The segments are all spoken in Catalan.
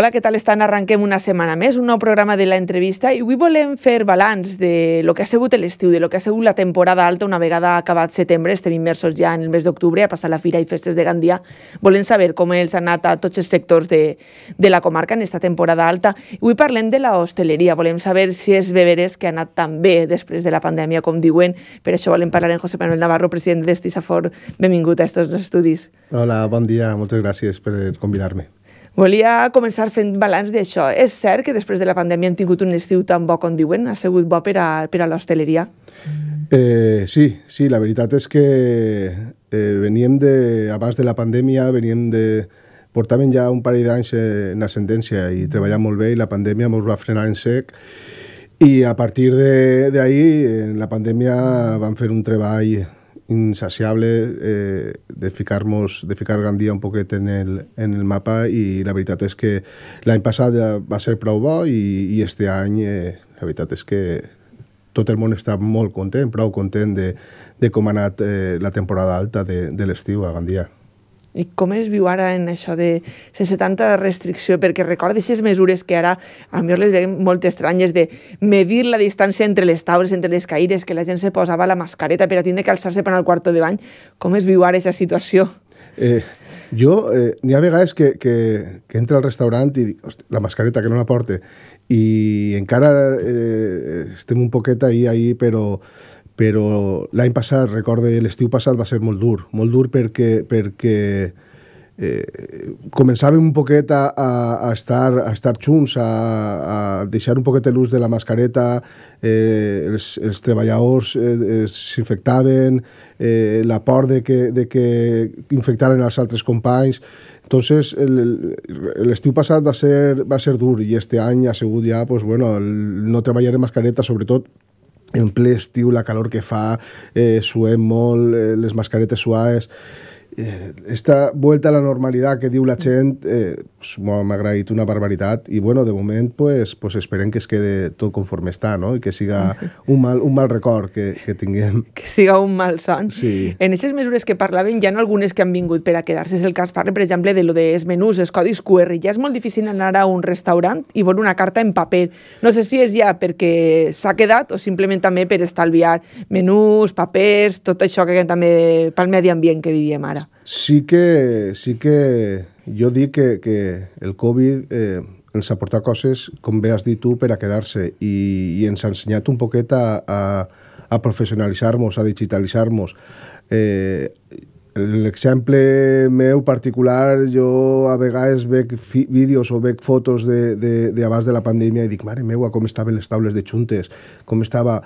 Hola, què tal estan? Arranquem una setmana més, un nou programa de l'entrevista i avui volem fer balanç de lo que ha sigut l'estiu, de lo que ha sigut la temporada alta una vegada acabat setembre, estem immersos ja en el mes d'octubre, a passar la Fira i Festes de Gandia. Volem saber com els han anat a tots els sectors de, de la comarca en aquesta temporada alta. Avui parlem de la hosteleria, volem saber si és beberes que ha anat tan bé després de la pandèmia, com diuen. Per això volem parlar amb José Manuel Navarro, president d'Estisafor. Benvingut a estos estudis. Hola, bon dia, moltes gràcies per convidar-me. Volia començar fent balanç d'això. És cert que després de la pandèmia hem tingut un estiu tan bo com diuen? Ha sigut bo per a, per a l'hostaleria? Eh, sí, sí, la veritat és que eh, veníem de, abans de la pandèmia, veníem de, portaven ja un parell d'anys en ascendència i treballant molt bé i la pandèmia ens va frenar en sec i a partir d'ahir, en la pandèmia, vam fer un treball insaciable eh, de ficar-nos de ficar Gandia un poquet en el, en el mapa i la veritat és que l'any passat va ser prou bo i, i este any eh, la veritat és que tot el món està molt content, prou content de, de com ha anat eh, la temporada alta de, de l'estiu a Gandia. I com es viu ara en això de sense tanta restricció? Perquè recorda aquestes mesures que ara a mi les veiem molt estranyes de medir la distància entre les taules, entre les caires, que la gent se posava la mascareta per a tindre que alçar-se per al quarto de bany. Com es viu ara aquesta situació? Eh, jo, eh, n'hi ha vegades que, que, que entra al restaurant i dic, la mascareta, que no la porte, i encara eh, estem un poquet ahí, ahí, però però l'any passat, recorde, l'estiu passat va ser molt dur, molt dur perquè, perquè eh, començàvem un poquet a, a, a, estar, a estar junts, a, a deixar un poquet l'ús de la mascareta, eh, els, els treballadors eh, s'infectaven, eh, la por de que, de que infectaren els altres companys. Entonces, l'estiu passat va ser, va ser dur i este any ha sigut ja, pues, bueno, el no treballar en mascareta, sobretot en ple estiu, la calor que fa, eh, suem molt, eh, les mascaretes suaves eh, esta vuelta a la normalitat que diu la gent eh, pues, m'ha agraït una barbaritat i bueno, de moment pues, pues esperem que es quede tot conforme està no? i que siga un mal, un mal record que, que tinguem. Que siga un mal son. Sí. En aquestes mesures que parlaven hi ha algunes que han vingut per a quedar-se. És el cas, parle, per exemple, de lo de els menús, els codis QR. Ja és molt difícil anar a un restaurant i veure una carta en paper. No sé si és ja perquè s'ha quedat o simplement també per estalviar menús, papers, tot això que també pel medi ambient que diríem ara. Sí que, sí que jo dic que, que el Covid eh, ens ha portat coses, com bé has dit tu, per a quedar-se i, i ens ha ensenyat un poquet a, a, a professionalitzar-nos, a digitalitzar-nos. Eh, L'exemple meu particular, jo a vegades veig vídeos o veig fotos d'abans de, de, de la pandèmia i dic, mare meua, com estaven les taules de juntes, com estava...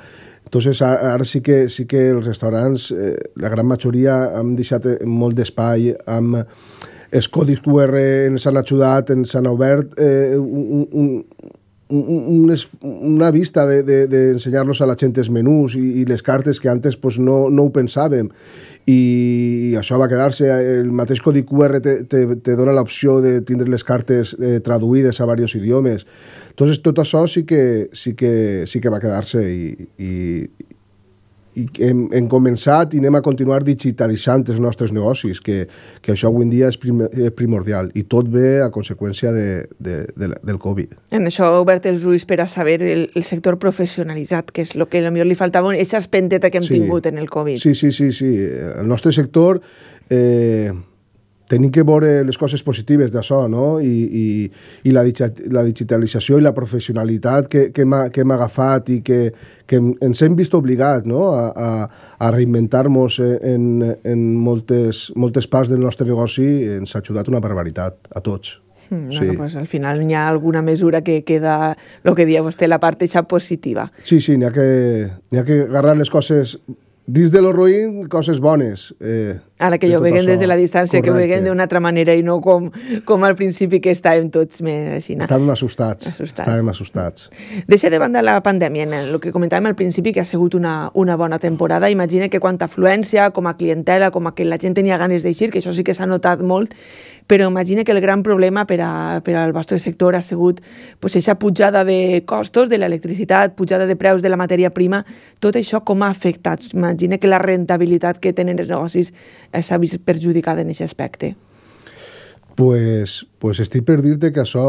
Entonces, ara sí que, sí que els restaurants, eh, la gran majoria, han deixat molt d'espai, amb els codis QR ens han ajudat, ens han obert eh, un, un, un, una vista d'ensenyar-los de, de, a la gent els menús i, i les cartes que antes pues, no, no ho pensàvem i això va quedar-se. El mateix codi QR te, te, te dona l'opció de tindre les cartes eh, traduïdes a diversos idiomes. Entonces, tot això sí que, sí que, sí que va quedar-se i, i, i hem, hem començat i anem a continuar digitalitzant els nostres negocis, que, que això avui en dia és, prim, és primordial i tot ve a conseqüència de, de, de, del Covid. En això ha obert els ulls per a saber el, el sector professionalitzat, que és el que potser li faltava, aquesta espenteta que hem sí. tingut en el Covid. Sí, sí, sí, sí. El nostre sector... Eh, tenim que veure les coses positives d'això, no? I, i, i la, la digitalització i la professionalitat que, que hem agafat i que, que ens hem vist obligats no? a, a, a reinventar-nos en, en moltes, moltes parts del nostre negoci ens ha ajudat una barbaritat a tots. Mm, bueno, sí. pues al final hi ha alguna mesura que queda, el que dia vostè, la part positiva. Sí, sí, n'hi ha, que, ha que agarrar les coses dins de lo ruïn, coses bones. Eh, Ara que jo veiem des de la distància, Correcte. que ho veiem d'una altra manera i no com, com al principi que estàvem tots més així. Estàvem assustats. assustats. Estàvem assustats. Deixa de banda la pandèmia, en el que comentàvem al principi, que ha sigut una, una bona temporada. Imagina que quanta afluència, com a clientela, com a que la gent tenia ganes d'eixir, que això sí que s'ha notat molt, però imagina que el gran problema per, a, per al vostre sector ha sigut pues, aquesta pujada de costos de l'electricitat, pujada de preus de la matèria prima, tot això com ha afectat? Imagina que la rentabilitat que tenen els negocis s'ha vist perjudicada en aquest aspecte. Pues, pues estic per dir-te que això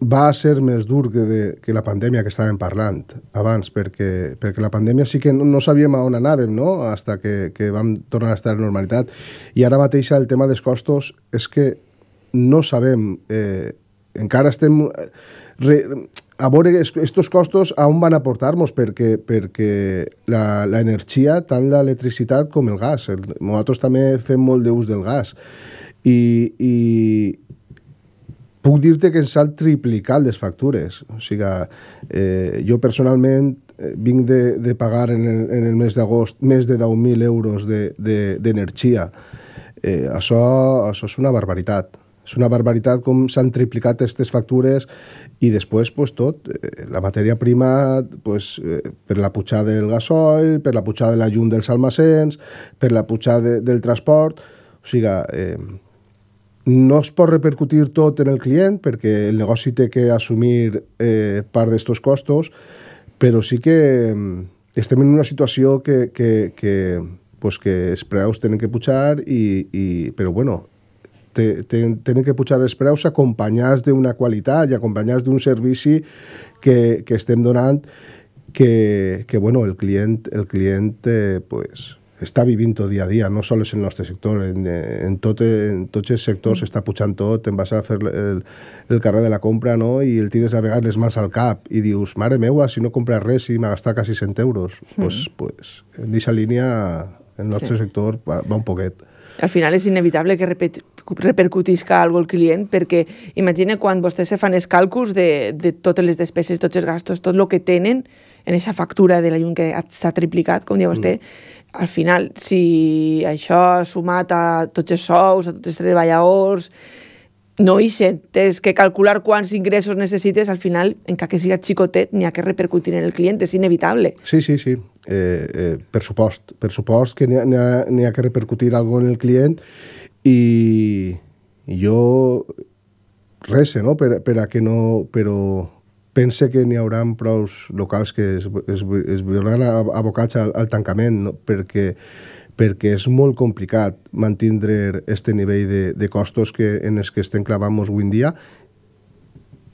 va ser més dur que, de, que la pandèmia que estàvem parlant abans, perquè, perquè la pandèmia sí que no, no sabíem on anàvem, no?, hasta que, que vam tornar a estar en normalitat. I ara mateix el tema dels costos és que no sabem, eh, encara estem... Eh, re, a veure aquests costos a on van a portar-nos, perquè, perquè l'energia, tant l'electricitat com el gas, el, nosaltres també fem molt d'ús del gas, i, i, puc dir-te que ens han triplicat les factures. O sigui, eh, jo personalment eh, vinc de, de pagar en el, en el mes d'agost més de 10.000 euros d'energia. De, de eh, això, això és una barbaritat. És una barbaritat com s'han triplicat aquestes factures i després pues, tot, eh, la matèria prima pues, eh, per la pujada del gasoil, per la pujada de la llum dels almacens, per la pujada de, del transport... O sigui, eh, no es pot repercutir tot en el client perquè el negoci té que assumir eh, part d'estos costos, però sí que mm, estem en una situació que, que, que, pues que els preus tenen que pujar, i, i, però bueno, te, te, tenen que pujar els preus acompanyats d'una qualitat i acompanyats d'un servici que, que estem donant que, que bueno, el client, el client eh, pues, està vivint tot dia a dia, no sols en el nostre sector, en, en, tot, en tots els sectors s'està pujant tot, te'n vas a fer el, el carrer de la compra no? i el tires a vegades les mans al cap i dius, mare meua, si no compres res i m'ha gastat quasi 100 euros. Mm. pues, pues, en aquesta línia el nostre sí. sector va, va un poquet. Al final és inevitable que repercutisca algo el client, perquè imagina quan vostès se fan els càlculs de, de totes les despeses, tots els gastos, tot el que tenen en aquesta factura de la llum que s'ha triplicat, com diu vostè, mm. al final, si això sumat a tots els sous, a tots els treballadors, no ixen, tens que calcular quants ingressos necessites, al final, encara que siga xicotet, n'hi ha que repercutir en el client, és inevitable. Sí, sí, sí, eh, eh, per supost, per supost que n'hi ha, ha, ha que repercutir algo en el client i, jo res, no?, per, per a que no... Però, pense que n'hi haurà prou locals que es, es, es veuran abocats al, al tancament, no? perquè, perquè és molt complicat mantindre este nivell de, de costos que, en els que estem clavant avui en dia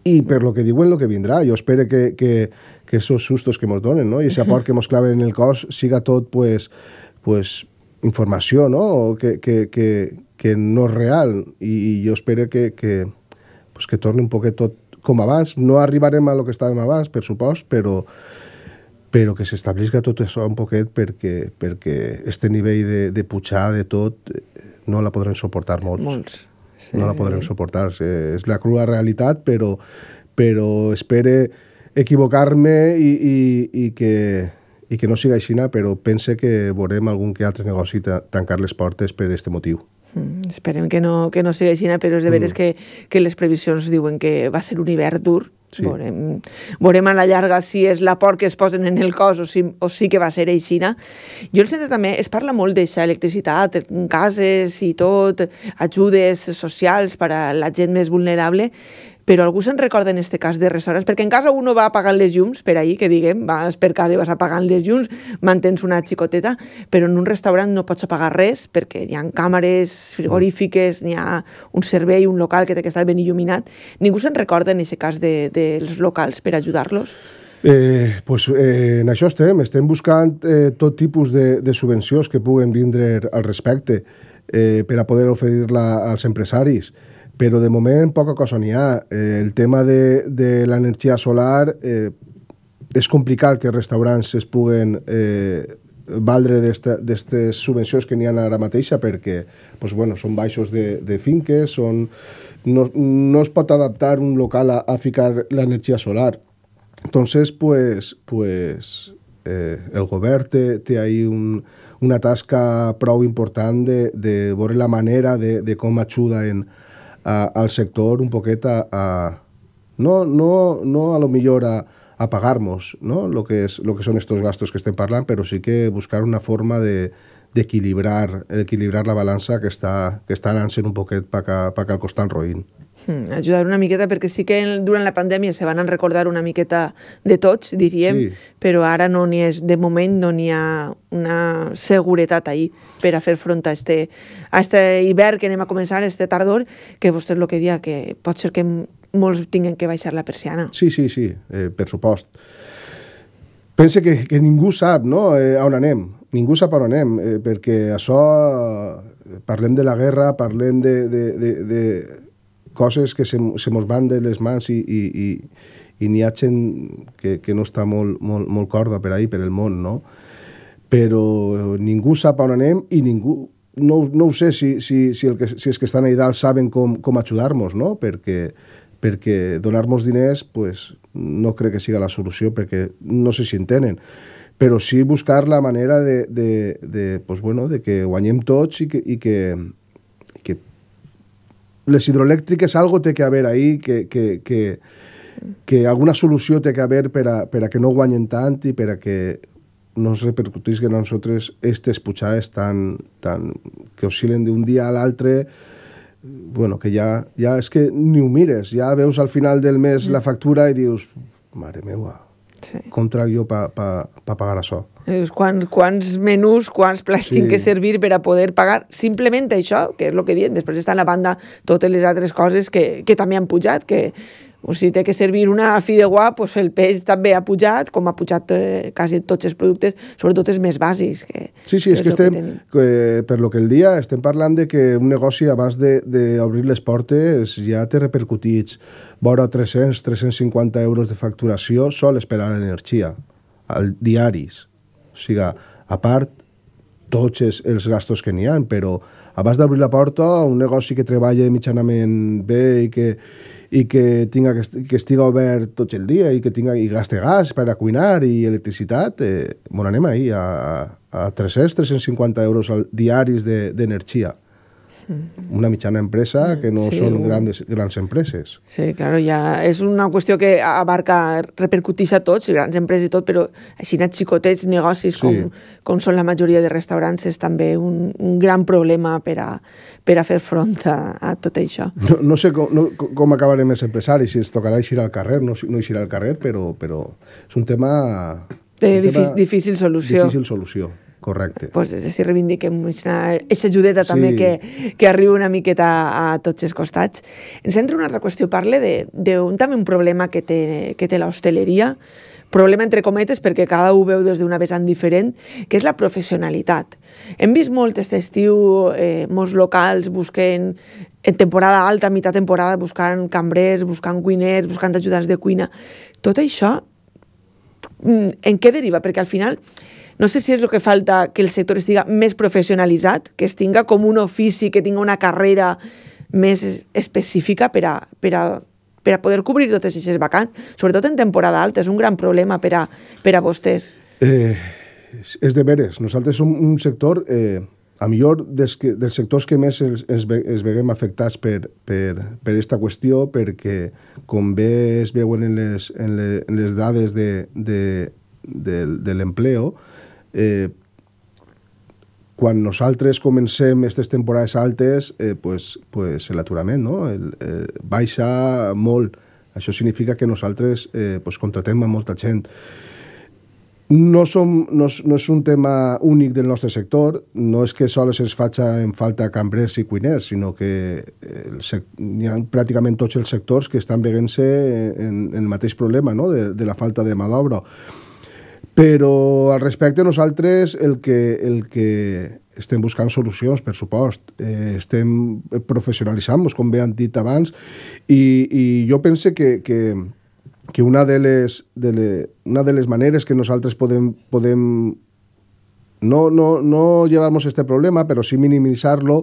i per lo que diuen lo que vindrà. Jo espero que, que, que esos sustos que ens donen no? i ese aport que ens claven en el cos siga tot pues, pues, informació no? o que, que, que, que no és real i, i jo espero que, que, pues, que torni un poquet tot com abans. No arribarem a lo que estàvem abans, per supost, però, però que s'establisca tot això un poquet perquè, perquè este nivell de, de pujar de tot eh, no la podrem suportar molts. Molts. Sí, no la podrem sí. suportar. És la crua realitat, però, però espere equivocar-me i, i, i, que, i que no siga així, però pense que veurem algun que altre negoci tancar les portes per aquest motiu. Mm, esperem que no, que no sigui així, però és de veres mm. que, que les previsions diuen que va ser un hivern dur. Sí. Veurem, veurem a la llarga si és la por que es posen en el cos o si, o sí que va ser aixina. Jo el centre també, es parla molt d'això, electricitat, cases i tot, ajudes socials per a la gent més vulnerable, però algú se'n recorda en aquest cas de res hores? Perquè en casa uno va apagant les llums, per ahir, que diguem, vas per casa i vas apagant les llums, mantens una xicoteta, però en un restaurant no pots apagar res perquè hi ha càmeres frigorífiques, n'hi ha un servei, un local que té que estar ben il·luminat. Ningú se'n recorda en aquest cas de, dels locals per ajudar-los? Eh, pues, eh, en això estem, estem buscant eh, tot tipus de, de subvencions que puguen vindre al respecte eh, per a poder oferir-la als empresaris però de moment poca cosa. Eh, el tema de, de l'energia solar eh, és complicat que els restaurants es puguen eh, valdre d'aquestes subvencions que n'hi ha ara mateixa perquè pues, bueno, són baixos de, de finques, són, no, no es pot adaptar un local a, a ficar l'energia solar. Entonces, pues, pues, eh, el govern té, té ahí un, una tasca prou important de, de la manera de, de com ajuda en, a, al sector un poquet a, a no, no, no a lo millor a, a pagarnos ¿no? lo, que es, lo que son estos gastos que estén parlant, però sí que buscar una forma de, d'equilibrar equilibrar la balança que està, que està anant un poquet que, pa que el costat roïn. Hmm, ajudar una miqueta, perquè sí que durant la pandèmia se van recordar una miqueta de tots, diríem, sí. però ara no n'hi és, de moment no n'hi ha una seguretat ahí per a fer front a este, a este hivern que anem a començar, este tardor, que vostè és el que dia, que pot ser que molts tinguin que baixar la persiana. Sí, sí, sí, eh, per supost. Pense que, que ningú sap no, eh, on anem, ningú sap on anem, eh, perquè això, eh, parlem de la guerra, parlem de, de, de, de coses que se, se mos van de les mans i, i, i, i n'hi ha gent que, que no està molt, molt, molt corda per ahir, per el món, no? Però ningú sap on anem i ningú, no, no ho sé si, si, si, el que, si els que estan allà dalt saben com, com ajudar-nos, no? Perquè, perquè donar-nos diners pues, no crec que siga la solució, perquè no sé si en tenen però sí buscar la manera de, de, de, pues bueno, de que guanyem tots i que, i que les hidroelèctriques algo té que haver ahí, que, que, que, que alguna solució té que haver per a, per a que no guanyen tant i per a que no es repercutisquen a nosaltres aquestes pujades tan, tan, que oscil·len d'un dia a l'altre, bueno, que ja, ja és que ni ho mires, ja veus al final del mes mm. la factura i dius, mare meva, sí. com trac jo per pa, pa pagar això? Dius, quants, quants menús, quants plats sí. tinc que servir per a poder pagar simplement això, que és el que diem. Després està a la banda totes les altres coses que, que també han pujat, que o si té que servir una fideuà, pues el peix també ha pujat, com ha pujat eh, quasi tots els productes, sobretot els més bàsics. Que, sí, sí, que és, és que estem, que, per lo que el dia estem parlant de que un negoci abans d'obrir les portes ja té repercutits vora 300, 350 euros de facturació sol esperar l'energia, al diaris. O sigui, a part, tots els, els gastos que n'hi ha, però abans d'obrir la porta, un negoci que treballa mitjanament bé i que, i que, tinga, que estiga obert tot el dia i que tinga i gaste gas per a cuinar i electricitat, eh, bon, anem ahir a, a 300-350 euros diaris d'energia. De, una mitjana empresa que no sí, són grandes, grans empreses. Sí, claro, ja és una qüestió que abarca, repercuteix a tots, grans empreses i tot, però així en xicotets negocis sí. com, com són la majoria de restaurants és també un, un gran problema per a, per a fer front a, a tot això. No, no sé com, no, com acabarem els empresaris, si ens tocarà eixir al carrer, no, no eixir al carrer, però, però és un tema... De un tema difícil solució. Difícil solució. Correcte. Pues des de si reivindiquem aquesta ajudeta sí. també que, que arriba una miqueta a, a tots els costats. Ens entra una altra qüestió, parle d'un també un problema que té, que té l'hostaleria, problema entre cometes perquè cada un veu des d'una vessant diferent, que és la professionalitat. Hem vist molt aquest estiu eh, molts locals busquen en temporada alta, a mitjà temporada, buscant cambrers, buscant cuiners, buscant ajudants de cuina. Tot això, mm, en què deriva? Perquè al final no sé si és el que falta que el sector estiga més professionalitzat, que es tinga com un ofici, que tinga una carrera més específica per a, per a, per a poder cobrir totes aquestes vacants, sobretot en temporada alta, és un gran problema per a, per a vostès. Eh, és de veres, nosaltres som un sector, eh, a millor des que, dels sectors que més els, els, els veiem afectats per, per, per aquesta qüestió, perquè com bé es veuen en les, en les, en les dades de, de, de, de l'empleo, quan nosaltres comencem aquestes temporades altes, eh, pues, pues l'aturament no? el, eh, baixa molt. Això significa que nosaltres eh, pues, contratem a molta gent. No, som, no, és, no és un tema únic del nostre sector, no és que sols ens faci en falta cambrers i cuiners, sinó que eh, el hi ha pràcticament tots els sectors que estan veient-se en, en el mateix problema no? de, de la falta de mà d'obra. Però al respecte nosaltres el que, el que estem buscant solucions, per supost. Eh, estem professionalitzant-nos, com bé han dit abans, i, i jo pense que, que, que una, de les, de le, una de les maneres que nosaltres podem, podem no, no, no llevar-nos este problema, però sí minimitzar-lo,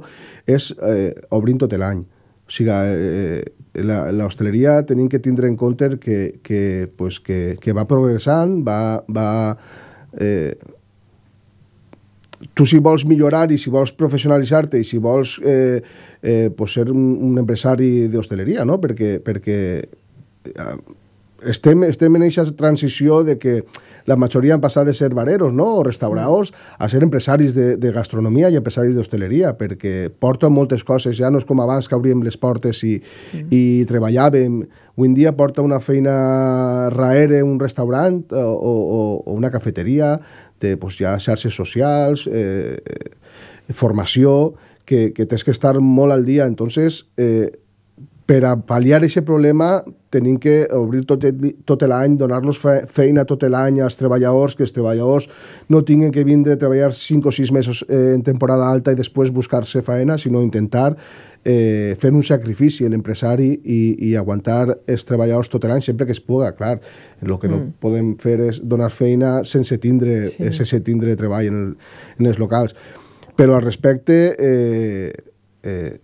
és eh, obrint tot l'any. O sigui, eh, l'hostaleria tenim que tindre en compte que, que, pues, que, que va progressant, va... va eh, tu si vols millorar i si vols professionalitzar-te i si vols eh, eh, pues ser un, un empresari d'hostaleria, no? perquè, perquè eh, estem, estem en aquesta transició de que la majoria han passat de ser bareros no? o restauradors a ser empresaris de, de gastronomia i empresaris d'hostaleria, perquè porten moltes coses, ja no és com abans que obríem les portes i, mm. i treballàvem. Avui en dia porta una feina raere un restaurant o, o, o una cafeteria, de pues, ja xarxes socials, eh, formació, que, que tens que estar molt al dia. Entonces, eh, per a pal·liar aquest problema tenim que obrir tot, tot l'any, donar-los feina tot l'any als treballadors, que els treballadors no tinguin que vindre a treballar 5 o 6 mesos eh, en temporada alta i després buscar-se feina, sinó intentar eh, fer un sacrifici l'empresari i, i aguantar els treballadors tot l'any sempre que es puga, clar. El que mm. no podem fer és donar feina sense tindre, sí. sense tindre treball en, el, en els locals. Però al respecte, eh, eh,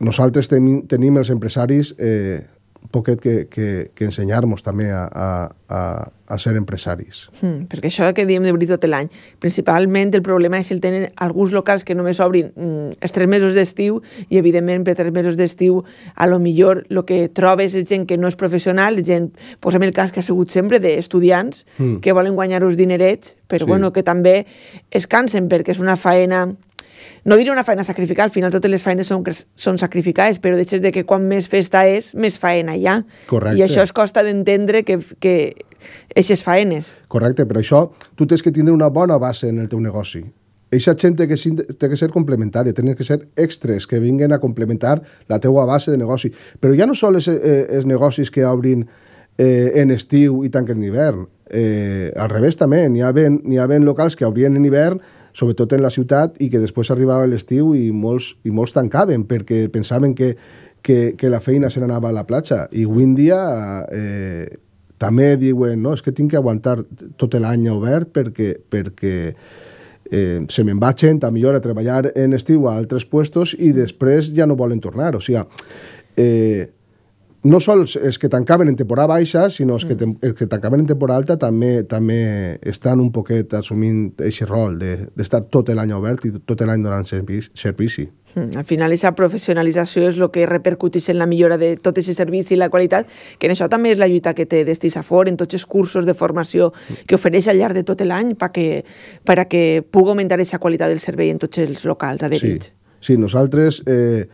nosaltres tenim, tenim els empresaris eh, un poquet que, que, que ensenyar-nos també a, a, a ser empresaris. Mm, perquè això que diem d'obrir tot l'any, principalment el problema és el tenen alguns locals que només obrin mm, els tres mesos d'estiu i evidentment per tres mesos d'estiu a lo millor el que trobes és gent que no és professional, gent, posem el cas que ha sigut sempre d'estudiants mm. que volen guanyar uns dinerets, però sí. bueno, que també es cansen perquè és una faena no diré una feina sacrificar, al final totes les feines són, són sacrificades, però deixes de que quan més festa és, més faena hi ha. Correcte. I això es costa d'entendre que, que eixes faenes. Correcte, però això tu tens que tindre una bona base en el teu negoci. Eixa gent té que, té que ser complementària, tenen que ser extres que vinguen a complementar la teua base de negoci. Però ja no són els, eh, els negocis que obrin eh, en estiu i tanquen en hivern. Eh, al revés també, n'hi ha, ben, ha ben locals que obrien en hivern sobretot en la ciutat, i que després arribava l'estiu i molts, i molts tancaven perquè pensaven que, que, que la feina se n'anava a la platja. I avui en dia eh, també diuen no, és que tinc que aguantar tot l'any obert perquè, perquè eh, se me'n va gent a millor a treballar en estiu a altres puestos i després ja no volen tornar. O sigui, eh, no sols els que tancaven en temporada baixa, sinó els que, mm. els que tancaven en temporada alta també també estan un poquet assumint aquest rol d'estar de, tot l'any obert i tot l'any donant servici. Mm, al final, aquesta professionalització és el que repercuteix en la millora de tot aquest servici i la qualitat, que en això també és la lluita que té Destisafor, en tots els cursos de formació que ofereix al llarg de tot l'any perquè, per a que pugui augmentar aquesta qualitat del servei en tots els locals adherits. Sí, sí nosaltres... Eh,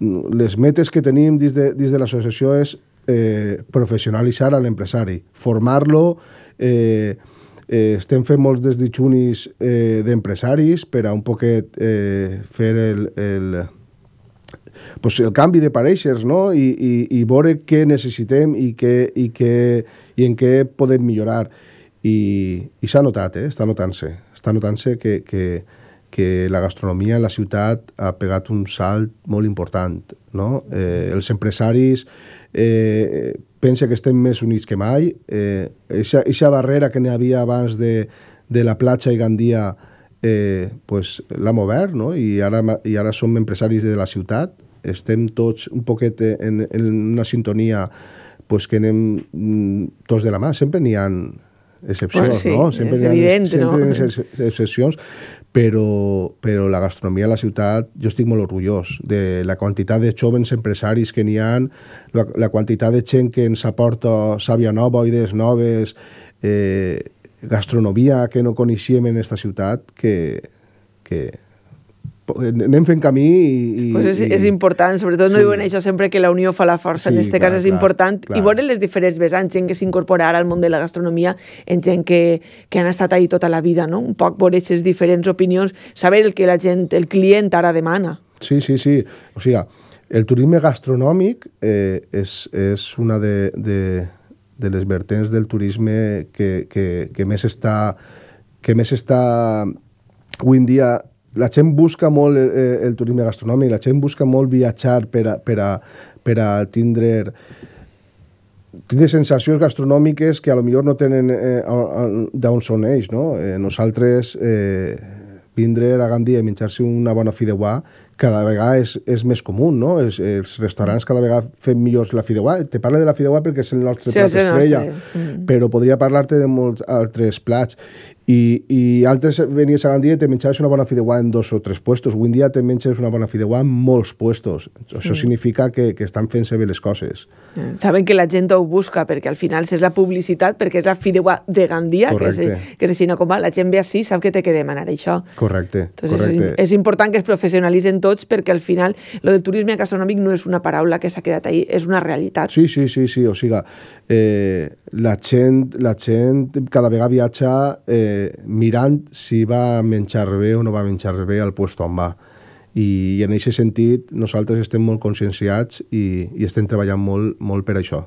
les metes que tenim dins de, dins de l'associació és eh, professionalitzar a l'empresari, formar-lo, eh, eh, estem fent molts desditxunis eh, d'empresaris per a un poquet eh, fer el, el, pues el canvi de pareixers no? I, i, i veure què necessitem i, què, i, què, i en què podem millorar. I, i s'ha notat, eh? està notant-se. Està notant-se que, que, que la gastronomia en la ciutat ha pegat un salt molt important. No? Eh, els empresaris eh, pensa que estem més units que mai. Eh, eixa, barrera que n'hi havia abans de, de la platja i Gandia eh, pues, l'hem obert no? I, ara, i ara som empresaris de la ciutat. Estem tots un poquet en, en una sintonia pues, que anem mm, tots de la mà. Sempre n'hi ha excepcions, bueno, sí, no? Sempre és evident, sempre no? Hi ha excepcions, però, però la gastronomia a la ciutat, jo estic molt orgullós de la quantitat de jovens empresaris que n'hi ha, la, la quantitat de gent que ens aporta sàvia nova, idees noves, eh, gastronomia que no coneixíem en aquesta ciutat, que, que, anem fent camí i... i pues és, i... és important, sobretot no sí. diuen això sempre que la unió fa la força, sí, en aquest cas és clar, important, clar. i veure les diferents vessants, gent que s'incorpora al món de la gastronomia, en gent que, que han estat ahí tota la vida, no? un poc veure aquestes diferents opinions, saber el que la gent, el client ara demana. Sí, sí, sí, o sigui, el turisme gastronòmic eh, és, és una de, de, de les vertents del turisme que, que, que més està que més està avui en dia la gent busca molt el, eh, el turisme gastronòmic, la gent busca molt viatjar per a, per a, per a tindre tindre sensacions gastronòmiques que a lo millor no tenen eh, d'on són ells, no? Eh, nosaltres eh, vindre a Gandia i menjar-se una bona fideuà cada vegada és, és més comú, no? Els, els restaurants cada vegada fem millors la fideuà. Te parlo de la fideuà perquè és el nostre sí, plat estrella, mm. però podria parlar-te de molts altres plats. I, i altres venies a Gandia i te menjaves una bona fideuà en dos o tres puestos. Avui dia te menges una bona fideuà en molts puestos. Això mm. significa que, que estan fent-se bé les coses. Mm. Saben que la gent ho busca, perquè al final és la publicitat, perquè és la fideuà de Gandia, correcte. que és, que és així, no com va, la gent ve així, sap que té que demanar això. Correcte, Entonces, correcte. És, és important que es professionalitzen tots, perquè al final lo del turisme gastronòmic no és una paraula que s'ha quedat ahí, és una realitat. Sí, sí, sí, sí. o sigui, eh, la, gent, la gent cada vegada viatja eh, mirant si va menjar bé o no va menjar bé al puesto on va. i en aquest sentit nosaltres estem molt conscienciats i, i estem treballant molt, molt per això.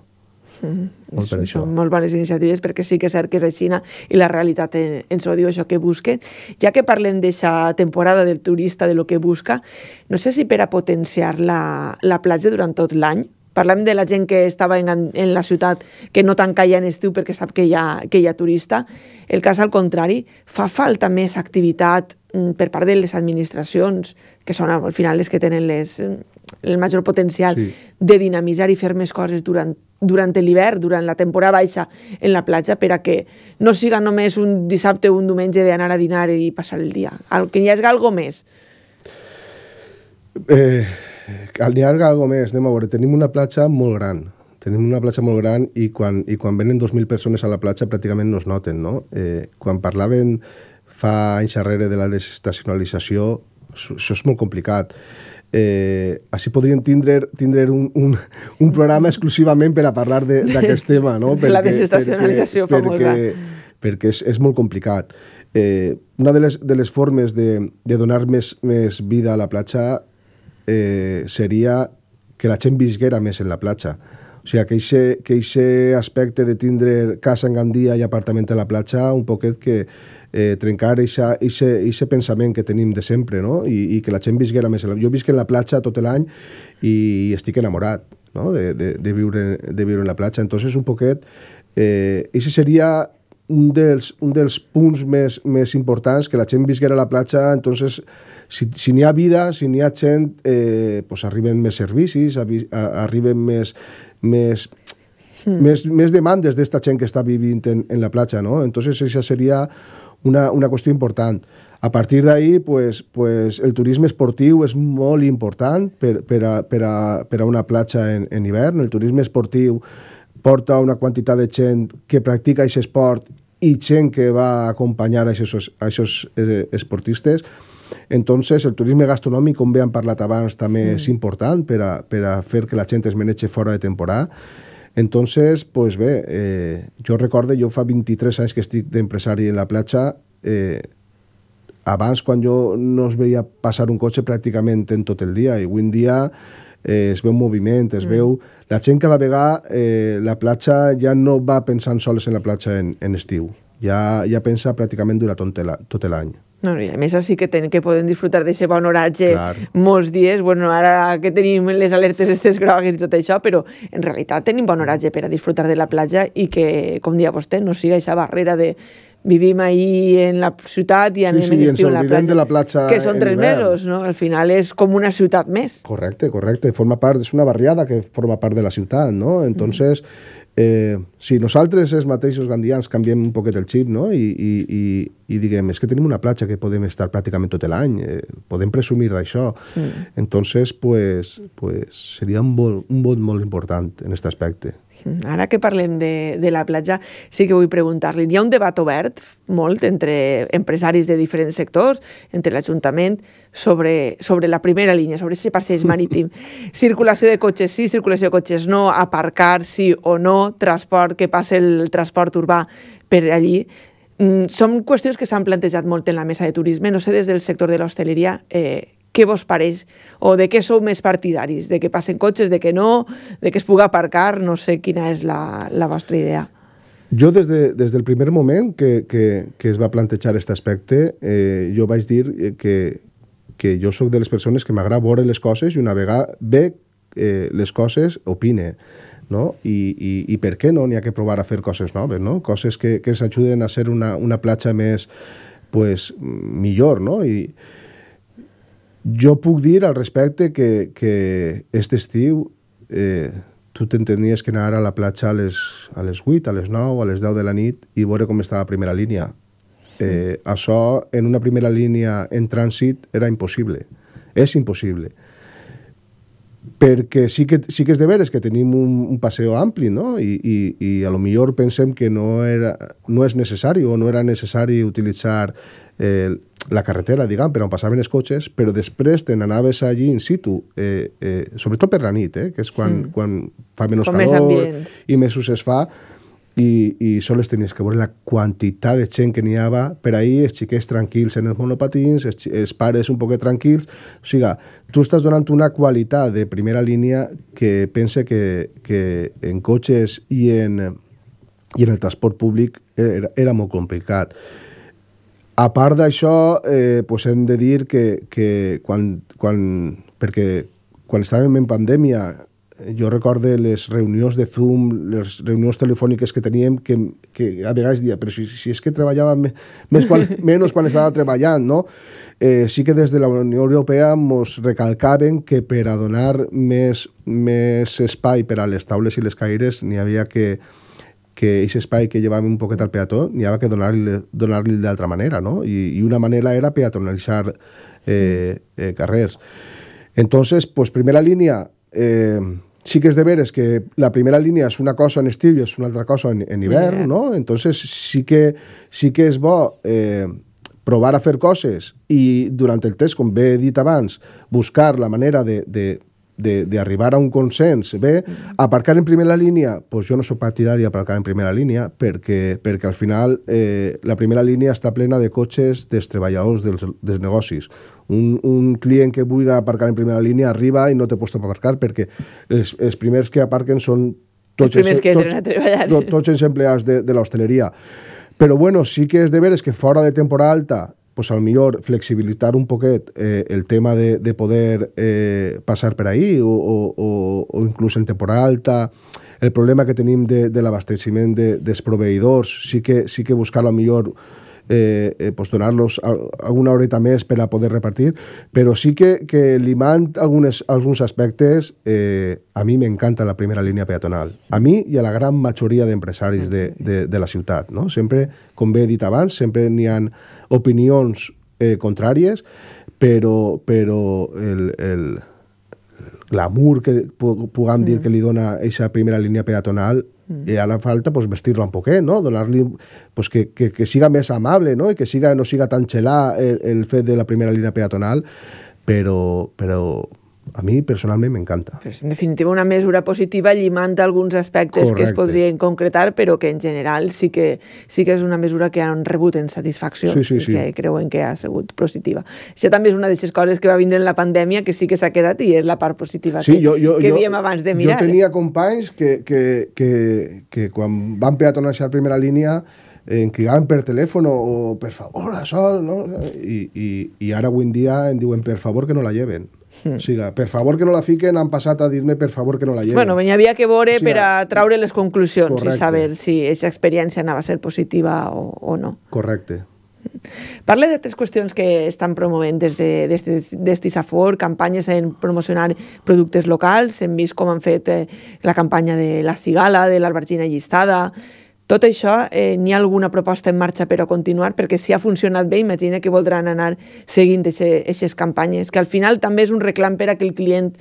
Mm, molt per això. Són molt bones iniciatives perquè sí que és cert que és així i la realitat ens ho diu això que busquen. Ja que parlem d'aquesta temporada del turista, de lo que busca, no sé si per a potenciar la, la platja durant tot l'any, parlem de la gent que estava en, en la ciutat que no tanca ja en estiu perquè sap que hi, ha, que hi ha turista. El cas al contrari, fa falta més activitat mm, per part de les administracions, que són al final les que tenen les, el major potencial sí. de dinamitzar i fer més coses durant, durant l'hivern, durant la temporada baixa en la platja, per a que no siga només un dissabte o un diumenge d'anar a dinar i passar el dia, que hi hagi alguna més. Eh, n'hi ha alguna més, anem a veure, tenim una platja molt gran, tenim una platja molt gran i quan, i quan venen 2.000 persones a la platja pràcticament no es noten, no? Eh, quan parlaven fa anys darrere de la desestacionalització, això és molt complicat eh, així podríem tindre, tindre un, un, un programa exclusivament per a parlar d'aquest tema, no? Perquè, la desestacionalització perquè, famosa. Perquè, perquè és, és molt complicat. Eh, una de les, de les formes de, de donar més, més vida a la platja eh, seria que la gent visguera més en la platja. O sigui, que aquest que aspecte de tindre casa en Gandia i apartament a la platja, un poquet que eh, trencar aquest pensament que tenim de sempre, no? I, i que la gent visguera més. Jo visc en la platja tot l'any i estic enamorat no? de, de, de, viure, de viure en la platja. Entonces, un poquet, eh, ese seria un dels, un dels punts més, més importants, que la gent visguera a la platja, entonces, si, si n'hi ha vida, si n'hi ha gent, eh, pues arriben més servicis, arriben més, més, mm. més, més demandes d'esta gent que està vivint en, en la platja, no? Entonces, això seria una, una qüestió important. A partir d'ahí, pues, pues, el turisme esportiu és molt important per, per, a, per, a, per a una platja en, en hivern. El turisme esportiu porta una quantitat de gent que practica aquest esport i gent que va a acompanyar a aquests, a aquests eh, esportistes. Entonces, el turisme gastronòmic, com bé han parlat abans, també mm. és important per a, per a fer que la gent es menege fora de temporada. Entonces, pues bé, eh, jo recorde, jo fa 23 anys que estic d'empresari en la platja, eh, abans quan jo no es veia passar un cotxe pràcticament en tot el dia, i avui en dia eh, es veu moviment, es mm. veu... La gent cada vegada, eh, la platja ja no va pensant sols en la platja en, en estiu, ja, ja pensa pràcticament durant tot l'any. No, I a més, sí que, ten, que poden disfrutar d'aquest bon oratge Clar. molts dies. Bueno, ara que tenim les alertes estes grogues i tot això, però en realitat tenim bon oratge per a disfrutar de la platja i que, com dia vostè, no siga aquesta barrera de vivim ahir en la ciutat i anem sí, sí, en estiu en la platja, de la platja que són tres mesos, no? Al final és com una ciutat més. Correcte, correcte. Forma part, és una barriada que forma part de la ciutat, no? Entonces, mm eh, si nosaltres els mateixos gandians canviem un poquet el xip no? I, i, i, i diguem, és que tenim una platja que podem estar pràcticament tot l'any, eh, podem presumir d'això, mm. entonces pues, pues seria un un vot molt important en aquest aspecte. Ara que parlem de, de la platja, sí que vull preguntar-li. Hi ha un debat obert molt entre empresaris de diferents sectors, entre l'Ajuntament, sobre, sobre la primera línia, sobre aquest passeig marítim. circulació de cotxes sí, circulació de cotxes no, aparcar sí o no, transport, que passa el transport urbà per allí. Mm, són qüestions que s'han plantejat molt en la mesa de turisme. No sé, des del sector de l'hostaleria, eh, què vos pareix? O de què sou més partidaris? De que passen cotxes, de que no, de que es pugui aparcar? No sé quina és la, la vostra idea. Jo des, de, des del primer moment que, que, que es va plantejar aquest aspecte, eh, jo vaig dir que, que jo sóc de les persones que m'agrada veure les coses i una vegada ve eh, les coses, opine. No? I, i, I per què no n'hi ha que provar a fer coses noves, no? coses que, que ens ajuden a ser una, una platja més pues, millor. No? I, jo puc dir al respecte que, que aquest estiu eh, tu t'entenies que anar a la platja a les, a les 8, a les 9, a les 10 de la nit i veure com estava la primera línia. Eh, això en una primera línia en trànsit era impossible. És impossible. Perquè sí que, sí que és de veres que tenim un, un passeo ampli, no? I, i, i a lo millor pensem que no, era, no és necessari o no era necessari utilitzar eh, la carretera, diguem, per on passaven els cotxes, però després te n'anaves allí in situ, eh, eh, sobretot per la nit, eh, que és quan, mm. quan fa menys calor més i més us es fa, i, i sols tenies que veure la quantitat de gent que n'hi havia per ahir, els xiquets tranquils en els monopatins, els, els pares un poquet tranquils, o sigui, tu estàs donant una qualitat de primera línia que pense que, que en cotxes i en, i en el transport públic era, era molt complicat. A part d'això, eh, pues hem de dir que, que quan, quan, perquè quan estàvem en pandèmia jo recorde les reunions de Zoom, les reunions telefòniques que teníem, que, que a vegades dia, però si, si és que treballava més quan, menys quan estava treballant, no? Eh, sí que des de la Unió Europea ens recalcaven que per a donar més, més espai per a les taules i les caires n'hi havia que que aquest espai que llevava un poquet al peató n'hi havia que donar-li donar, d'altra manera, no? I, I una manera era peatonalitzar eh, eh, carrers. Entonces, pues primera línia, eh, sí que és de veres que la primera línia és una cosa en estiu i és una altra cosa en, en hivern, no? Entonces sí que, sí que és bo eh, provar a fer coses i durant el test, com bé he dit abans, buscar la manera de, de d'arribar a un consens. Bé, aparcar en primera línia, pues jo no sóc partidari d'aparcar en primera línia perquè, perquè al final eh, la primera línia està plena de cotxes dels treballadors dels, dels negocis un, un client que vulgui aparcar en primera línia arriba i no té post per aparcar perquè els, els primers que aparquen són tots els, els que tots, a treballar. Tots, tots els empleats de, de l'hostaleria. Però bueno, sí que és de veres que fora de temporada alta pues al millor flexibilitar un poquet eh, el tema de, de poder eh, passar per ahí o, o, o, o inclús en temporada alta el problema que tenim de, de l'abasteciment de, dels proveïdors sí que, sí que buscar a millor eh, eh, pues donar-los alguna horeta més per a poder repartir, però sí que, que limant algunes, alguns aspectes, eh, a mi m'encanta la primera línia peatonal. A mi i a la gran majoria d'empresaris de, de, de la ciutat. No? Sempre, com bé he dit abans, sempre n'hi han opinions eh, contràries, però, però el, el, glamour que puguem dir mm. que li dona aquesta primera línia peatonal Mm. I ara falta pues, vestir-la un poquet, no? donar-li pues, que, que, que siga més amable no? i que siga, no siga tan xelà el, el fet de la primera línia peatonal, però, però a mi personalment m'encanta. Pues en definitiva, una mesura positiva llimant alguns aspectes Correcte. que es podrien concretar, però que en general sí que, sí que és una mesura que han rebut en satisfacció sí, sí, sí. i que creuen que ha sigut positiva. Això també és una de les coses que va vindre en la pandèmia que sí que s'ha quedat i és la part positiva sí, que, jo, jo, que jo, diem abans de mirar. Jo tenia companys que, que, que, que quan van peatonar a primera línia em cridaven per telèfon o per favor, això, no? I, i, i ara avui en dia em diuen per favor que no la lleven. Mm. O sigui, per favor que no la fiquen, han passat a dir-me per favor que no la lleven. Bueno, n'hi havia que veure o sigui, per a traure les conclusions correcte. i saber si aquesta experiència anava a ser positiva o, o no. Correcte. Parle d'altres qüestions que estan promovent des de, des de, des d'Isafor, campanyes en promocionar productes locals, hem vist com han fet eh, la campanya de la cigala, de l'albergina llistada, tot això, eh, n'hi ha alguna proposta en marxa per a continuar? Perquè si ha funcionat bé, imagina que voldran anar seguint aquestes campanyes, que al final també és un reclam per a que el client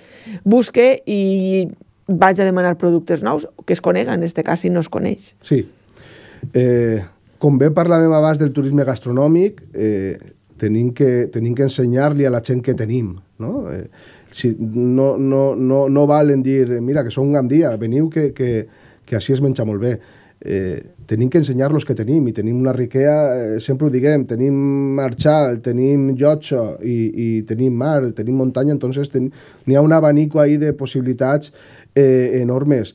busque i vagi a demanar productes nous, que es coneguen, en aquest cas, si no es coneix. Sí. Eh, com bé parlàvem abans del turisme gastronòmic, eh, tenim que, tenim que ensenyar-li a la gent que tenim, no? Eh, si no, no, no, no valen dir, mira, que som un Gandia, veniu que, que, que així es menja molt bé eh, tenim que ensenyar-los que tenim i tenim una riquea, eh, sempre ho diguem, tenim marxal, tenim llotxo i, i tenim mar, tenim muntanya, entonces n'hi ha un abanico ahí de possibilitats eh, enormes.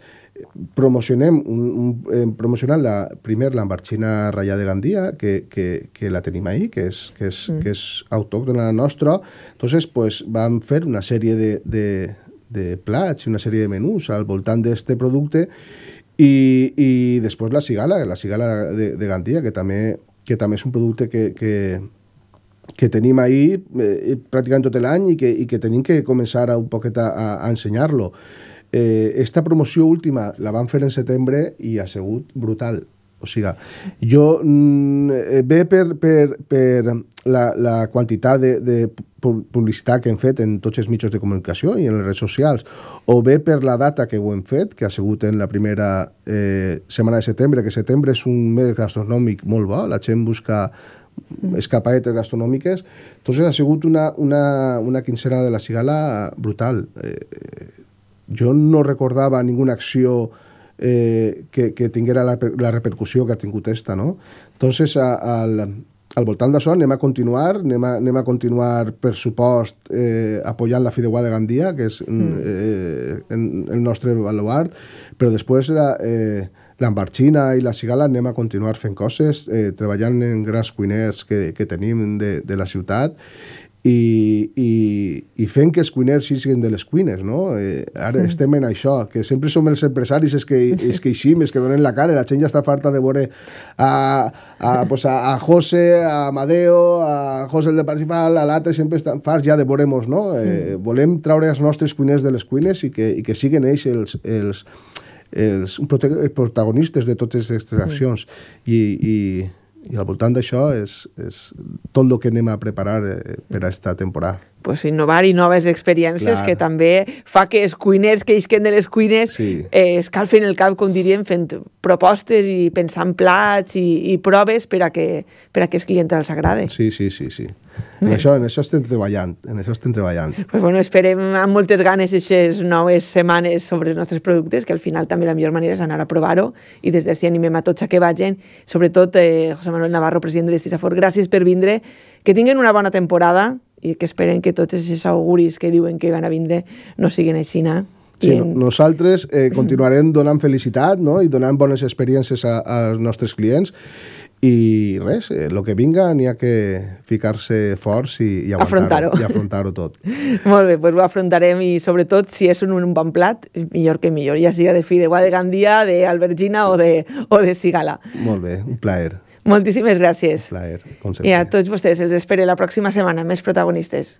Promocionem, un, un, eh, promocionant la, primer l'embarxina ratllada de Gandia, que, que, que la tenim ahí, que és, que és, mm. que és autòctona nostra, entonces pues, vam fer una sèrie de, de, de plats, una sèrie de menús al voltant d'aquest producte i, i després la cigala, la cigala de, de Gandia, que també, que també és un producte que, que, que tenim ahí eh, pràcticament tot l'any i, que, i que tenim que començar a, un poquet a, a ensenyar-lo. Eh, esta promoció última la van fer en setembre i ha sigut brutal. O sigui, jo mm, ve per, per, per la, la quantitat de, de publicitat que hem fet en tots els mitjans de comunicació i en les redes socials, o bé per la data que ho hem fet, que ha sigut en la primera eh, setmana de setembre, que setembre és un mes gastronòmic molt bo, la gent busca escapaetes gastronòmiques, entonces ha sigut una, una, una quincena de la cigala brutal. Eh, jo no recordava ninguna acció eh, que, que tinguera la, la repercussió que ha tingut esta, no? Entonces, a, al, al voltant d'això anem a continuar, anem a, anem a continuar, per supost, eh, apoyant la Fideuà de Gandia, que és mm. eh, el nostre baluart, però després la, eh, l'Ambarxina i la Cigala anem a continuar fent coses, eh, treballant en grans cuiners que, que tenim de, de la ciutat i, i, i fent que els cuiners siguin de les cuines, no? Eh, ara mm. estem en això, que sempre som els empresaris els que, els que eixim, els que donen la cara, la gent ja està farta de veure a, a, pues a, a José, a Amadeo, a José el de Parsifal, a l'altre, sempre estan farts ja de veuremos, no? Eh, mm. volem traure els nostres cuiners de les cuines i que, i que siguin ells els, els, els protagonistes de totes aquestes accions. Mm. I, i i al voltant d'això és, és tot el que anem a preparar eh, per a esta temporada. Pues innovar i noves experiències Clar. que també fa que els cuiners que isquen de les cuines sí. eh, escalfen el cap, com diríem, fent propostes i pensant plats i, i proves per a que, per a que els clients els agrade. Sí, sí, sí, sí. En això, en això estem treballant, en això estem treballant. Pues bueno, esperem amb moltes ganes aquestes noves setmanes sobre els nostres productes, que al final també la millor manera és anar a provar-ho, i des d'ací animem a tots a que vagin, sobretot eh, José Manuel Navarro, president de Destisafor, gràcies per vindre, que tinguin una bona temporada i que esperen que tots aquests auguris que diuen que van a vindre no siguin així, no? Sí, en... nosaltres eh, continuarem donant felicitat no? i donant bones experiències a, als nostres clients i res, el eh, que vinga n'hi ha que ficar-se forts i, i afrontar-ho i afrontar-ho tot. Molt bé, doncs ho afrontarem i sobretot si és un, un bon plat, millor que millor, ja siga de fideuà de Gandia, d'Albergina o, de, o de Cigala. Molt bé, un plaer. Moltíssimes gràcies. Un plaer, com sempre. I a tots vostès els espero la pròxima setmana, més protagonistes.